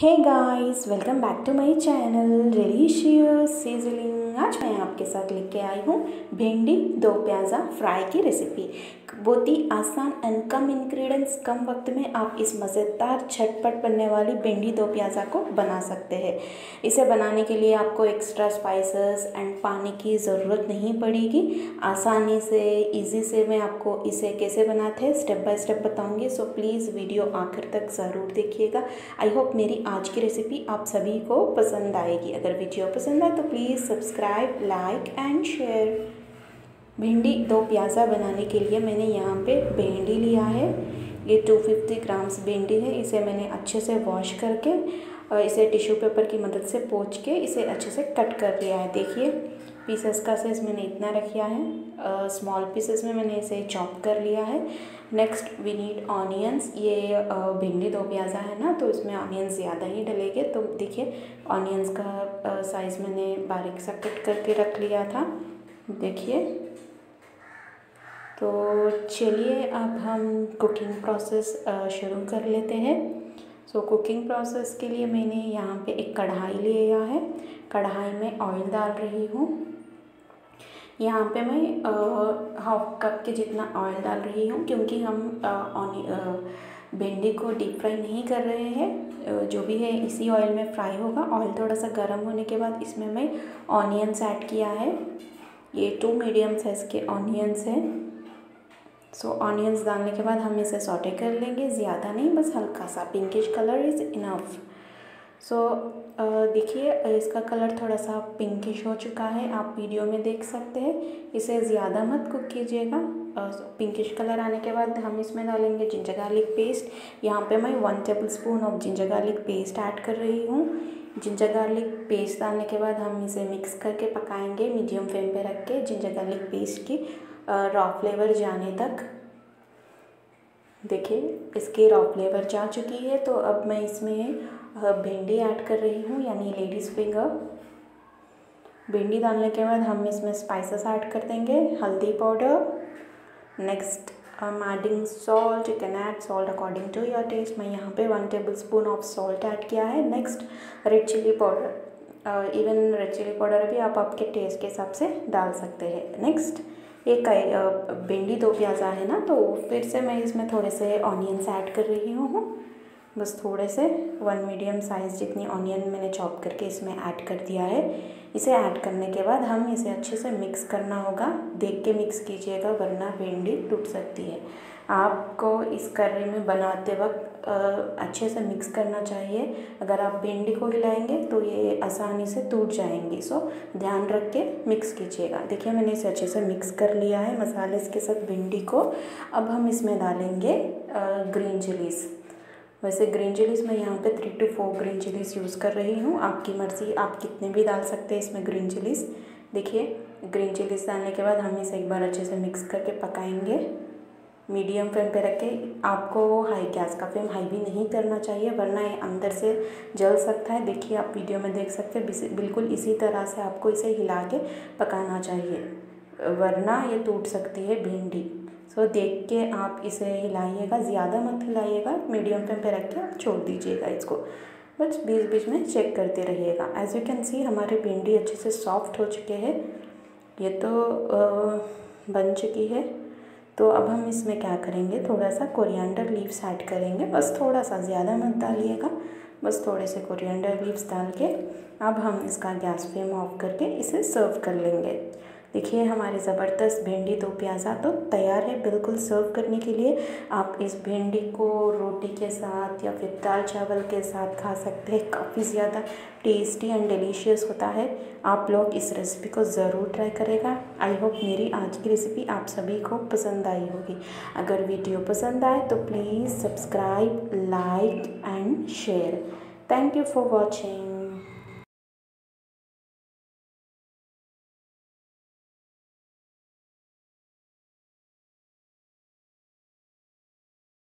Hey guys, welcome back to my channel Religious Sizzling. आज मैं आपके साथ लेके आई हूँ भिंडी, दो प्याज़ा, फ्राई की रेसिपी बहुत ही आसान एंड कम इंग्रेडिएंट्स कम वक्त में आप इस मज़ेदार, झटपट बनने वाली भिंडी, दो प्याज़ा को बना सकते हैं। इसे बनाने के लिए आपको एक्स्ट्रा स्पाइसेस एंड पानी की ज़रूरत नहीं पड़ेगी। आसानी से इजी से मैं आपको इसे कैसे बनाते हैं स्टेप बाय स्टेप बताऊँगी। सो प्लीज़ वीडियो आखिर तक ज़रूर देखिएगा। आई होप मेरी आज की रेसिपी आप सभी को पसंद आएगी। अगर वीडियो पसंद आए तो please subscribe like and share bhindi do pyaza बनाने के लिए मैंने यहाँ पे भिंडी लिया है। ये 250 ग्राम्स भिंडी है। इसे मैंने अच्छे से वॉश करके और इसे टिश्यू पेपर की मदद से पोच के इसे अच्छे से कट कर लिया है। देखिए। पीसेस का साइज़ मैंने इतना रखा है। स्मॉल uh, पीसेस में मैंने इसे चॉप कर लिया है। नेक्स्ट वी नीड ऑनियंस ये भिंडी दो प्याज़ा है ना तो इसमें ऑनियंस ज़्यादा ही डलेंगे। तो देखिए ऑनियंस का साइज़ uh, मैंने बारीक सा कट करके रख लिया था। देखिए। तो चलिए अब हम कुकिंग प्रोसेस शुरू कर लेते हैं। सो कुकिंग प्रोसेस के लिए मैंने यहाँ पे एक कढ़ाई लिया है। कढ़ाई में ऑयल डाल रही हूँ। यहाँ पे मैं हाफ़ कप के जितना ऑयल डाल रही हूँ, क्योंकि हम भिंडी को डीप फ्राई नहीं कर रहे हैं जो भी है इसी ऑयल में फ्राई होगा। ऑयल थोड़ा सा गर्म होने के बाद इसमें मैं ऑनियंस ऐड किया है। ये टू मीडियम साइज़ के ऑनियंस हैं। सो ऑनियंस डालने के बाद हम इसे सॉटे कर लेंगे, ज़्यादा नहीं, बस हल्का सा pinkish colour is enough so so, देखिए इसका कलर थोड़ा सा पिंकिश हो चुका है। आप वीडियो में देख सकते हैं। इसे ज़्यादा मत कुक कीजिएगा। पिंकिश कलर आने के बाद हम इसमें डालेंगे जिंजर गार्लिक पेस्ट यहाँ पे मैं one tablespoon of ginger garlic paste add कर रही हूँ। जिंजर गार्लिक पेस्ट डालने के बाद हम इसे मिक्स करके पकाएँगे। मीडियम फ्लेम पे रख के जिंजर गार्लिक पेस्ट की रॉ फ्लेवर जाने तक। देखिए, इसकी रॉ फ्लेवर जा चुकी है तो अब मैं इसमें भिंडी ऐड कर रही हूँ, यानी लेडीज़ फिंगर भिंडी डालने के बाद हम इसमें स्पाइसेस ऐड कर देंगे, हल्दी powder next I'm adding salt. You can add salt according to your taste. मैं यहाँ पे one tablespoon of salt add किया है. Next red chilli powder even red chilli powder भी आप आपके टेस्ट के हिसाब से डाल सकते हैं. नेक्स्ट एक भिंडी दो प्याज़ा है ना तो फिर से मैं इसमें थोड़े से ऑनियंस ऐड कर रही हूँ। बस थोड़े से वन मीडियम साइज़ जितनी ऑनियन मैंने चॉप करके इसमें ऐड कर दिया है। इसे ऐड करने के बाद हम इसे अच्छे से मिक्स करना होगा। देख के मिक्स कीजिएगा, वरना भिंडी टूट सकती है। आपको इस कर्री में बनाते वक्त अच्छे से मिक्स करना चाहिए। अगर आप भिंडी को हिलाएँगे तो ये आसानी से टूट जाएँगी। सो ध्यान रख के मिक्स कीजिएगा। देखिए, मैंने इसे अच्छे से मिक्स कर लिया है मसाले इसके साथ भिंडी को। अब हम इसमें डालेंगे ग्रीन चिलीज़ वैसे ग्रीन चिलीज़ मैं यहाँ पे three two four green chillies use कर रही हूँ। आपकी मर्ज़ी, आप कितने भी डाल सकते हैं इसमें ग्रीन चिलीज़ देखिए ग्रीन चिलीज़ डालने के बाद हम इसे एक बार अच्छे से मिक्स करके पकाएँगे। मीडियम फ्लेम पे रख। के आपको हाई गैस का फ्लेम हाई भी नहीं करना चाहिए, वरना ये अंदर से जल सकता है। देखिए, आप वीडियो में देख सकते हैं बिल्कुल इसी तरह से आपको इसे हिला के पकाना चाहिए। वरना ये टूट सकती है भिंडी। सो देख के आप इसे हिलाइएगा ज़्यादा मत हिलाइएगा मीडियम फ्लेम पे रख के आप छोड़ दीजिएगा इसको। बस बीच बीच में चेक करते रहिएगा। एज़ यू कैन सी हमारी भिंडी अच्छे से सॉफ्ट हो चुके हैं। ये तो आ, बन चुकी है। तो अब हम इसमें क्या करेंगे? थोड़ा सा कोरिएंडर लीव्स ऐड करेंगे। बस थोड़ा सा ज़्यादा मत डालिएगा। बस थोड़े से कोरिएंडर लीव्स डाल के अब हम इसका गैस फ्लेम ऑफ़ करके इसे सर्व कर लेंगे। देखिए हमारी ज़बरदस्त भिंडी, दो प्याज़ा तो तैयार है बिल्कुल सर्व करने के लिए। आप इस भिंडी को रोटी के साथ या फिर दाल चावल के साथ खा सकते हैं। काफ़ी ज़्यादा टेस्टी एंड डिलीशियस होता है। आप लोग इस रेसिपी को ज़रूर ट्राई करेगा। आई होप मेरी आज की रेसिपी आप सभी को पसंद आई होगी। अगर वीडियो पसंद आए तो please subscribe like and share thank you for watching